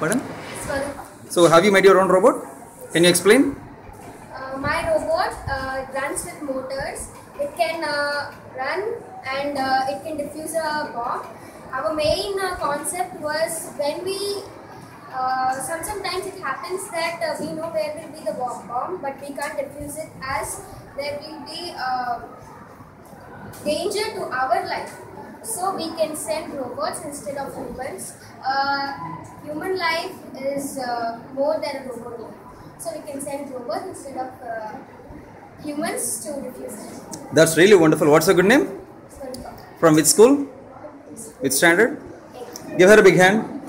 Pardon? So have you made your own robot? Can you explain? Uh, my robot uh, runs with motors. It can uh, run and uh, it can defuse a bomb. Our main uh, concept was when we uh, some, sometimes it happens that uh, we know where will be the bomb, bomb, but we can't defuse it as there will be uh, danger to our life. So we can send robots instead of humans. Uh, human life is uh, more than a robot. So we can send robots instead of uh, humans to defuse it. That's really wonderful. What's your good name? From which school? Which standard? Give her a big hand.